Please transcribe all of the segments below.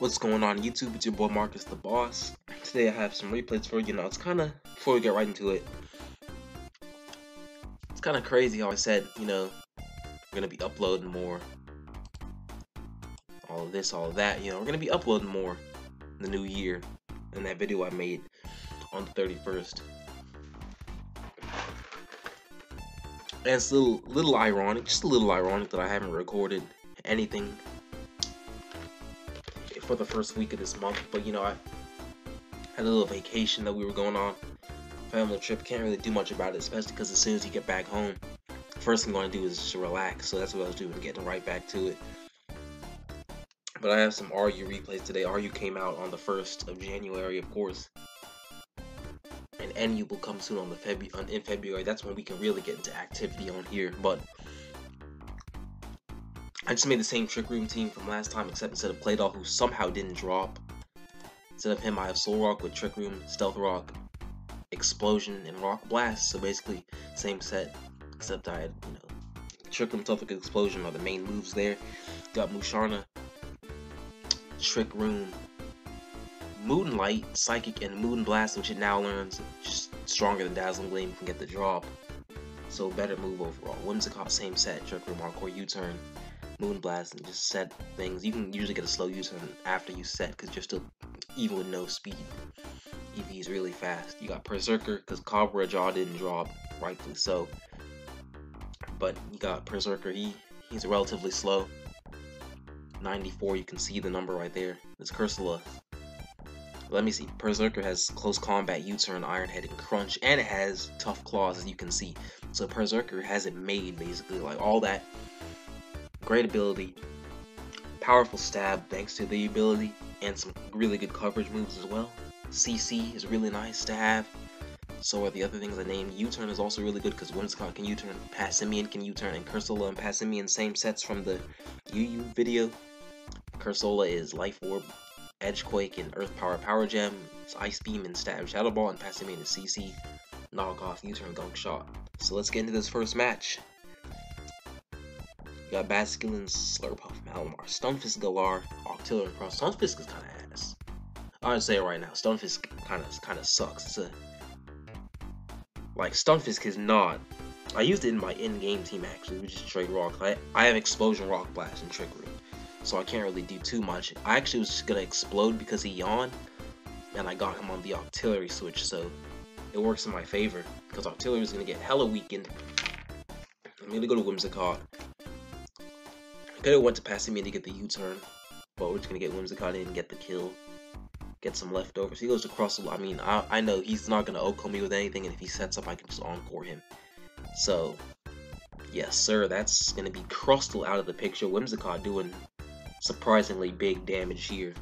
What's going on YouTube? It's your boy Marcus the Boss. Today I have some replays for you. Know it's kind of before we get right into it. It's kind of crazy how I said, you know, we're gonna be uploading more. All of this, all of that. You know, we're gonna be uploading more in the new year. In that video I made on the 31st. And it's a little, little ironic, just a little ironic that I haven't recorded anything for the first week of this month, but you know, I had a little vacation that we were going on, family trip. Can't really do much about it, especially because as soon as you get back home, first thing I'm going to do is just relax. So that's what I was doing, getting right back to it. But I have some RU replays today. RU came out on the 1st of January, of course. And NU will come soon on the in February. That's when we can really get into activity on here. But I just made the same Trick Room team from last time, except instead of Claydol, who somehow didn't drop, instead of him, I have Solrock with Trick Room, Stealth Rock, Explosion, and Rock Blast. So basically, same set, except I had, you know, Trick Room, Stealth Rock, Explosion are the main moves there. Got Musharna, Trick Room, Moonlight, Psychic, and Moon Blast, which it now learns just stronger than Dazzling Gleam, can get the drop. So better move overall. Whimsicott, same set, Trick Room, Hardcore U-Turn, Moonblast and just set things. You can usually get a slow U-turn after you set because you're still, even with no speed, EV is really fast. You got Perrserker because Copperajah didn't drop, rightfully so. But you got Perrserker, he he's relatively slow. 94, you can see the number right there. It's Cursola. Let me see. Perrserker has close combat, U-turn, Iron Head, and Crunch, and it has tough claws, as you can see. So Perrserker has it made, basically. Like, all that great ability, powerful stab thanks to the ability, and some really good coverage moves as well. CC is really nice to have. So are the other things I named. U-turn is also really good because Whimsicott can U-turn, Passimian can U-turn, and Cursola and Passimian same sets from the UU video. Cursola is Life Orb, Edgequake, and Earth Power Power Gem. It's Ice Beam and Stab Shadow Ball, and Passimian is CC, Knock Off, U-turn, Gunk Shot. So let's get into this first match. You got Basculin, Slurpuff, Malamar, Stunfisk, Galar, Octillery. Stunfisk is kind of ass. I'd say it right now. Stunfisk kind of kind of sucks. It's a like Stunfisk is not. I used it in my in-game team actually, which is Trade Rock. I I have Explosion, Rock Blast, and Trick Room, so I can't really do too much. I actually was just gonna explode because he yawned, and I got him on the Octillery switch, so it works in my favor because Octillery is gonna get hella weakened. I'm gonna go to Whimsicott. Could have went to Passimian to get the U-turn, but we're just gonna get Whimsicott in and get the kill. Get some leftovers. He goes to cross I mean, I, I know he's not gonna OHKO me with anything, and if he sets up, I can just encore him. So, yes, sir, that's gonna be Crustle out of the picture. Whimsicott doing surprisingly big damage here.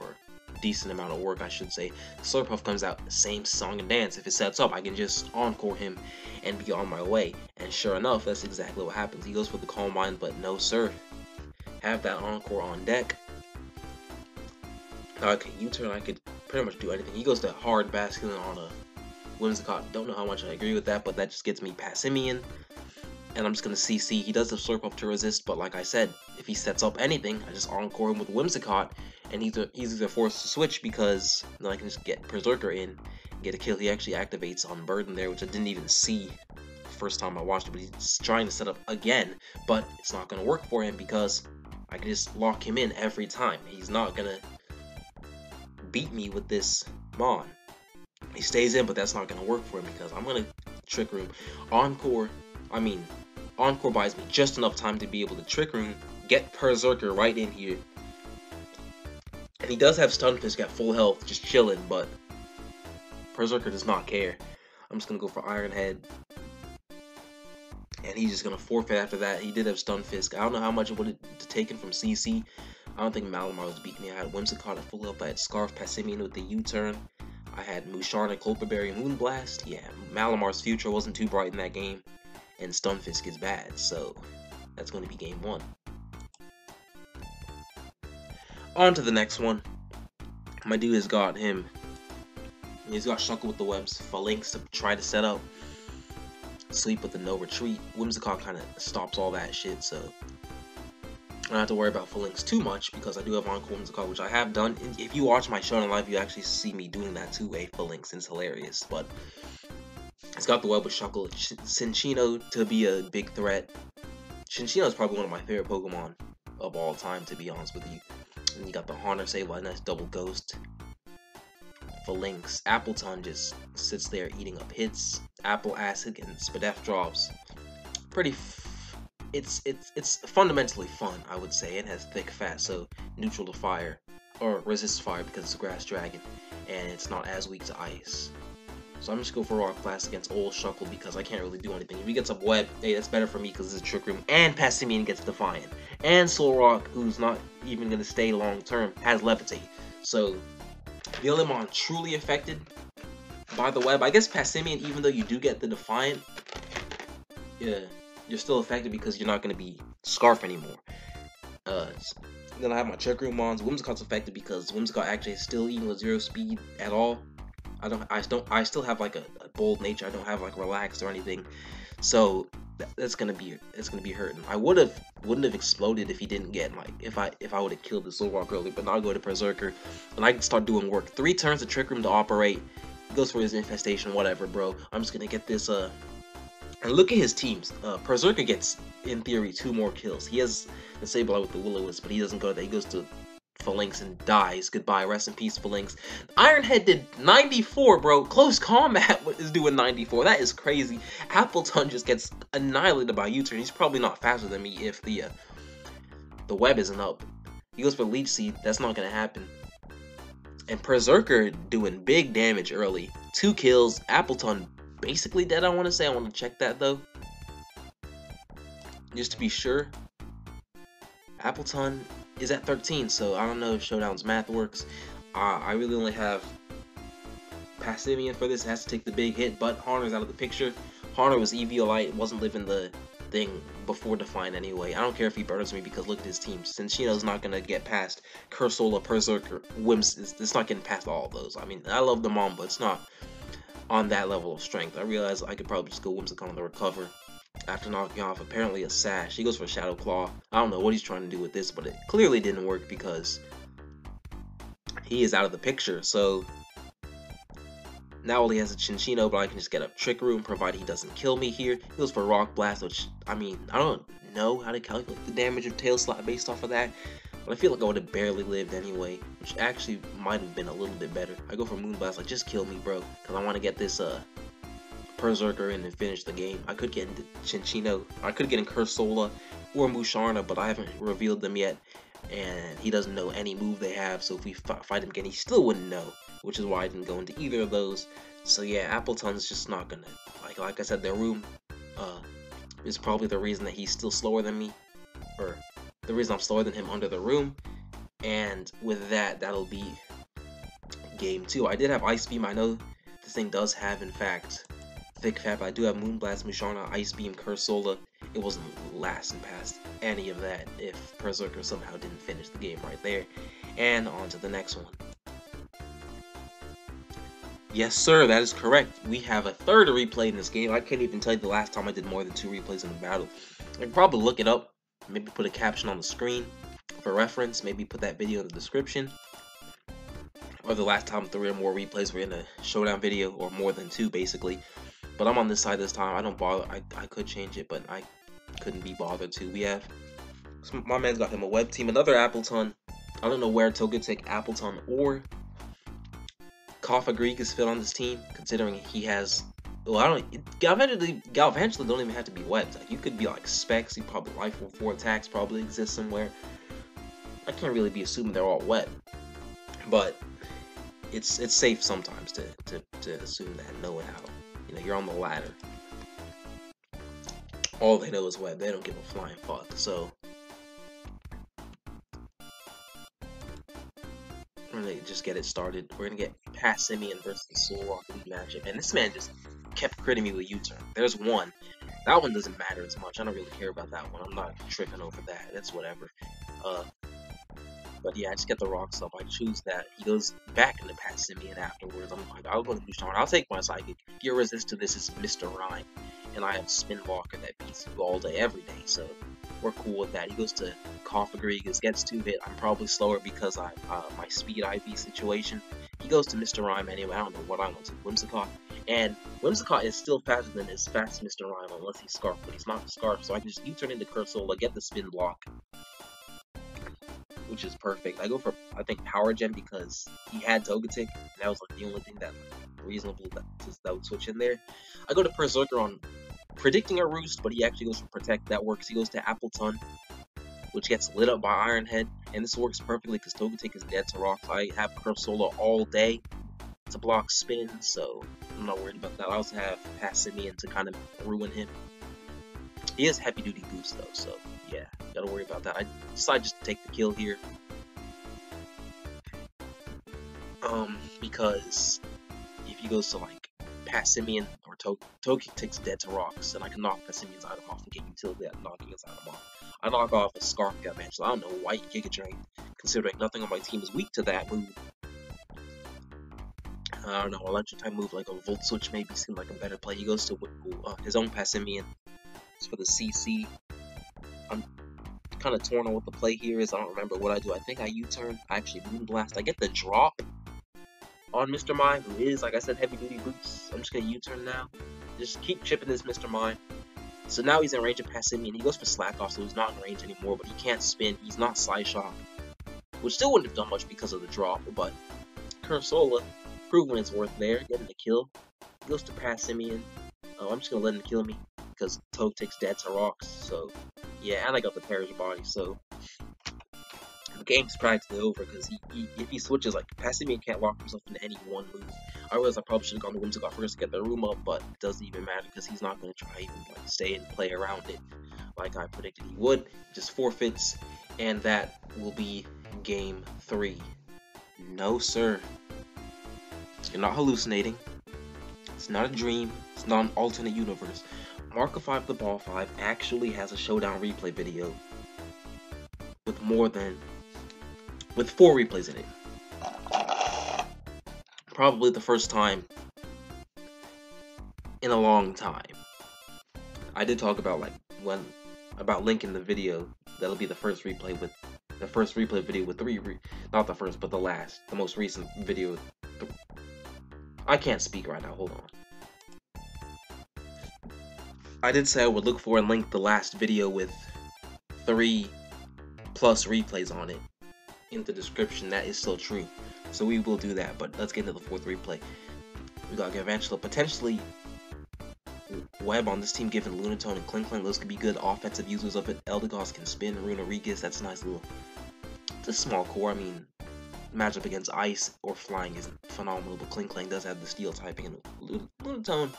Or decent amount of work, I should say. Slurpuff comes out, same song and dance. If it sets up, I can just encore him and be on my way. And sure enough, that's exactly what happens. He goes for the Calm Mind, but no sir. Have that Encore on deck. Okay, U-turn, I could pretty much do anything. He goes to hard Basculin on a Whimsicott. Don't know how much I agree with that, but that just gets me Passimian. And I'm just to CC. He does have Slurpuff to resist, but like I said, if he sets up anything, I just Encore him with Whimsicott, and he's, a, he's either forced to switch because then I can just get Perrserker in, and get a kill. He actually activates Unburden there, which I didn't even see first time I watched it, but he's trying to set up again, but it's not going to work for him because I can just lock him in every time. He's not going to beat me with this Mon. He stays in, but that's not going to work for him because I'm going to Trick Room. Encore, I mean, Encore buys me just enough time to be able to Trick Room, get Perrserker right in here. And he does have Stunfisk at full health, just chilling, but Perrserker does not care. I'm just going to go for Iron Head, and he's just gonna forfeit after that. He did have stun fisk. I don't know how much it would have taken from CC. I don't think Malamar was beating me. I had Whimsicott at full health. I had Scarf Passimian with the U-turn. I had Musharna, Cloperberry, Moonblast. Yeah, Malamar's future wasn't too bright in that game, and Stunfisk is bad, so that's going to be game one. On to the next one. My dude has got him. He's got Shuckle with the webs, Falinks to try to set up sleep with the no retreat. Whimsicott kind of stops all that shit, so I don't have to worry about Falinks too much because I do have Encore Whimsicott, which I have done. If you watch my show in live, you actually see me doing that too, a Falinks, and it's hilarious. But it's got the web with Shuckle, Cinccino to be a big threat. Cinccino is probably one of my favorite Pokemon of all time, to be honest with you. And you got the Haunter Sableye, nice double ghost. Falinks, Appletun just sits there eating up hits. Apple Acid and Spadef drops. Pretty it's it's it's fundamentally fun, I would say. It has thick fat, so neutral to fire or resists fire because it's a grass dragon, and it's not as weak to ice. So I'm just going for Rock Blast against Old Shuckle because I can't really do anything. If he gets up Web, hey, that's better for me because it's a Trick Room. And Passimian gets Defiant. And Solrock, who's not even going to stay long term, has Levitate. So, Villamon truly affected by the Web. I guess Passimian, even though you do get the Defiant, yeah, you're still affected because you're not going to be Scarf anymore. Uh, then I have my Trick Room Mons. Whimsicott's affected because Whimsicott actually is still even with zero speed at all. I don't, I don't, I still have like a, a bold nature. I don't have like relaxed or anything. So that, that's gonna be, it's gonna be hurting. I would have, wouldn't have exploded if he didn't get like, if I, if I would have killed the Solrock early. But now I go to Perrserker and I can start doing work. Three turns to Trick Room to operate. He goes for his infestation, whatever, bro. I'm just gonna get this, uh, and look at his teams. Uh, Perrserker gets, in theory, two more kills. He has the Sableye with the Will-O-Wisp, but he doesn't go there. He goes to Falinks and dies. Goodbye. Rest in peace, Falinks. Ironhead did 94, bro. Close Combat is doing 94. That is crazy. Appletun just gets annihilated by U-turn. He's probably not faster than me if the uh, the web isn't up. He goes for Leech Seed. That's not going to happen. And Perrserker doing big damage early. Two kills. Appletun basically dead, I want to say. I want to check that, though. Just to be sure. Appletun is at 13, so I don't know if Showdown's math works. Uh, I really only have Passimian for this. It has to take the big hit, but Haunter's out of the picture. Haunter was Eviolite, wasn't living the thing before Define anyway. I don't care if he burns me because look at his team. Cinccino's not going to get past Cursola, Perrserker, Wims. It's, it's not getting past all those. I mean, I love them all, but it's not on that level of strength. I realize I could probably just go Whimsicott on the recover after knocking off apparently a sash. He goes for Shadow Claw. I don't know what he's trying to do with this, but it clearly didn't work because he is out of the picture. So now all he has a Cinccino, but I can just get a Trick Room provided he doesn't kill me here. He goes for Rock Blast, which, I mean, I don't know how to calculate the damage of Tail Slap based off of that. But I feel like I would have barely lived anyway, which actually might have been a little bit better. I go for Moonblast, like, just kill me, bro, because I want to get this, uh, Perrserker in and finish the game. I could get into Cinccino, I could get in Cursola or Musharna, but I haven't revealed them yet, and he doesn't know any move they have, so if we fight him again, he still wouldn't know, which is why I didn't go into either of those. So yeah, Appletun's just not gonna, like, like I said, their room, uh, is probably the reason that he's still slower than me, or the reason I'm slower than him under the room, and with that, that'll be game two. I did have Ice Beam, I know this thing does have, in fact, Thick Fat, but I do have Moonblast, Musharna, Ice Beam, Cursola. It wasn't lasting past any of that if Perrserker somehow didn't finish the game right there. And on to the next one. Yes, sir, that is correct. We have a third replay in this game. I can't even tell you the last time I did more than two replays in a battle. I can probably look it up, maybe put a caption on the screen for reference, maybe put that video in the description. Or the last time three or more replays were in a showdown video, or more than two, basically. But I'm on this side this time. I don't bother. I, I could change it, but I couldn't be bothered to. We have... My man's got him a web team. Another Appletun. I don't know where Togetic, Appletun or Greek is fit on this team, considering he has... Well, I don't... Galvantula, Galvantula don't even have to be webs. Like, you could be like Specs. You probably Rifle 4 attacks probably exist somewhere. I can't really be assuming they're all wet. But it's it's safe sometimes to, to, to assume that, knowing how you're on the ladder. All they know is web. They don't give a flying fuck. So we're gonna just get it started. We're gonna get past Passimian versus Solrock League matchup, and this man just kept critting me with U-turn. There's one. That one doesn't matter as much. I don't really care about that one. I'm not tripping over that. That's whatever. Uh, but yeah, I just get the rock stuff. I choose that. He goes back into Passimian afterwards. I'm like, I'll go to Bouchard. I'll take my psychic. Your resist to this is Mr. Rime. And I have Spin Walker that beats you all day, every day. So we're cool with that. He goes to Cofagrigus, gets two hit. I'm probably slower because I uh, my speed IV situation. He goes to Mr. Rime anyway. I don't know what I want to Whimsicott. And Whimsicott is still faster than his fast Mr. Rime unless he's Scarf, but he's not Scarf, so I can just U-turn into Cursola, I get the spin block. Which is perfect. I go for, I think, Power Gem because he had Togetic, and that was like the only thing that reasonable that, that would switch in there. I go to Perrserker on predicting a roost, but he actually goes for protect. That works. He goes to Appletun, which gets lit up by Iron Head, and this works perfectly because Togetic is dead to rock. I have Cursola all day to block spin, so I'm not worried about that. I also have Passimian to kind of ruin him. He has heavy duty boost though, so yeah, gotta worry about that. I decided just to take the kill here. Um, because if he goes to like Passimian or to Toki takes dead to rocks, and I can knock Passimian's item off and get utility at knocking his item off. I knock off a Scarf Gap match, so I don't know why you Giga Drain, considering nothing on my team is weak to that move. I don't know, electric type move like a Volt Switch maybe seemed like a better play. He goes to uh, his own Passimian. It's for the CC. I'm kind of torn on what the play here is. I don't remember what I do. I think I U-turn. I actually Moonblast. I get the drop on Mr. Mime, who is, like I said, heavy duty boots. I'm just gonna U-turn now. Just keep chipping this Mr. Mime. So now he's in range of Passimian. He goes for Slack Off, so he's not in range anymore, but he can't spin. He's not Psyshock. Which still wouldn't have done much because of the drop, but Cursola, proving it's worth there, getting the kill. He goes to Passimian. Oh, I'm just gonna let him kill me because Toad takes dead to rocks, so yeah, and I got the Perish body, so the game's practically over because he, he, if he switches like Passimian can't lock himself into any one move. I realize I probably should have gone to Whimsicott first to get the room up, but it doesn't even matter because he's not gonna try even like stay and play around it like I predicted he would. Just forfeits, and that will be game three. No sir. You're not hallucinating. It's not a dream. It's not an alternate universe. Marka 5 the Ball 5 actually has a showdown replay video with more than with four replays in it. Probably the first time in a long time. I did talk about like when about linking the video. That'll be the first replay with the first replay video with three, re not the first, but the last, the most recent video. I can't speak right now. Hold on. I did say I would look for and link the last video with three plus replays on it in the description. That is still true. So we will do that, but let's get into the fourth replay. We got Galvantula, potentially Web on this team given Lunatone and Klinklang. Those could be good offensive users of it. Eldegoss can spin, Runerigus, that's a nice little... It's a small core, I mean, matchup against Ice or Flying isn't phenomenal, but Klinklang does have the Steel typing, and Lunatone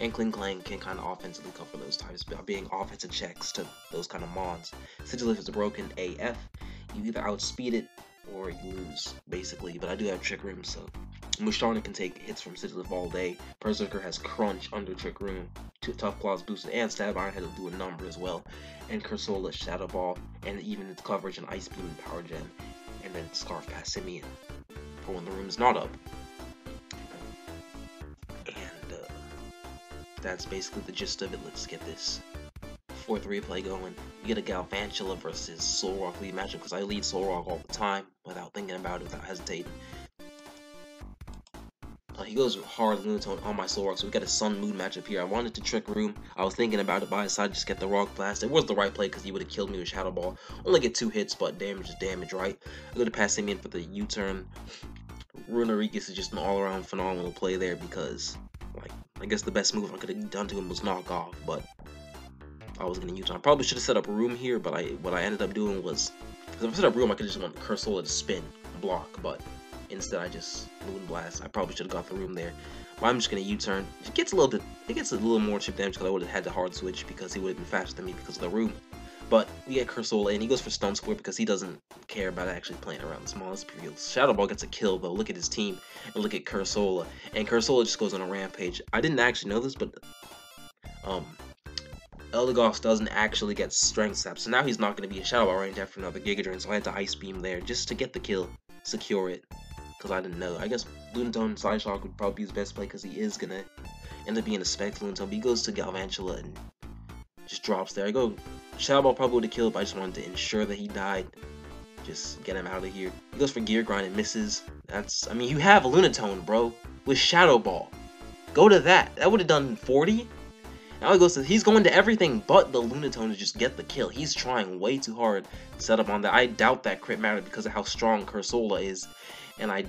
and Klinklang can kind of offensively cover those types being offensive checks to those kind of mons. Sigilyph is a broken AF. You either outspeed it or you lose, basically. But I do have Trick Room, so Musharna can take hits from Sigilyph all day. Perrserker has Crunch under Trick Room, Tough Claws boosted, and Stab Iron Head will do a number as well. And Cursola, Shadow Ball, and even its coverage and Ice Beam and Power Gem. And then Scarf Passimian for when the room is not up. That's basically the gist of it. Let's get this fourth replay going. We get a Galvantula versus Solrock lead matchup because I lead Solrock all the time without thinking about it, without hesitating. Uh, he goes hard Lunatone on my Solrock, so we got a Sun Moon matchup here. I wanted to Trick Room. I was thinking about it, but I decided to just get the Rock Blast. It was the right play because he would have killed me with Shadow Ball. Only get two hits, but damage is damage, right? I go to Passimian for the U-turn. Runerigus is just an all-around phenomenal play there because, like, I guess the best move I could have done to him was knock off, but I was gonna use. I probably should have set up a room here, but I what I ended up doing was, because if I set up room, I could just want Cursola to spin block, but instead I just moon blast. I probably should have got the room there. But I'm just gonna U-turn. It gets a little bit, it gets a little more chip damage because I would have had to hard switch because he would have been faster than me because of the room. But we get Cursola and he goes for Stone Square because he doesn't care about actually playing around the smallest periods. Shadow Ball gets a kill though. Look at his team and look at Cursola. And Cursola just goes on a rampage. I didn't actually know this, but um Eldegoss doesn't actually get Strength Sap, so now he's not going to be a Shadow Ball range after another Giga Drain, so I had to Ice Beam there just to get the kill, secure it, because I didn't know. I guess Lunatone Psyshock would probably be his best play because he is going to end up being a Spec Lunatone, but he goes to Galvantula and just drops there. I go Shadow Ball probably would have killed, but I just wanted to ensure that he died. Just get him out of here. He goes for Gear Grind and misses. That's, I mean, you have Lunatone, bro, with Shadow Ball. Go to that. That would have done 40. Now he goes to, he's going to everything but the Lunatone to just get the kill. He's trying way too hard to set up on that. I doubt that crit mattered because of how strong Cursola is. And I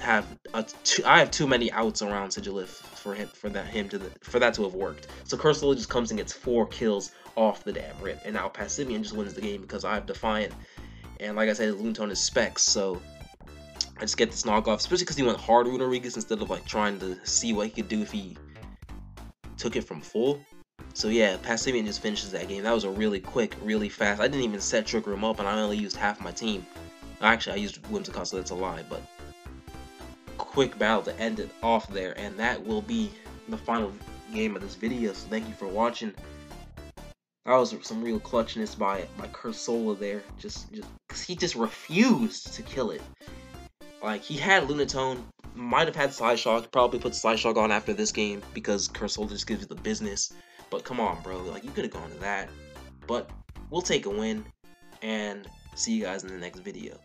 have a too, I have too many outs around Sigilyph for him for that him to the, for that to have worked. So Cursola just comes and gets four kills off the damn rip, and now Passimian just wins the game because I have Defiant, and like I said, Lunatone is Specs, so I just get this knockoff, especially because he went hard Runerigus instead of like trying to see what he could do if he took it from full. So yeah, Passimian just finishes that game. That was a really quick, really fast. I didn't even set Trick Room up, and I only used half my team. Actually, I used Whimsicott, so that's a lie, but quick battle to end it off there, and that will be the final game of this video. So thank you for watching. That was some real clutchness by by Cursola there. Just just cause he just refused to kill it. Like he had Lunatone, might have had Psyshock, probably put Psyshock on after this game because Cursola just gives you the business. But come on, bro, like you could have gone to that. But we'll take a win and see you guys in the next video.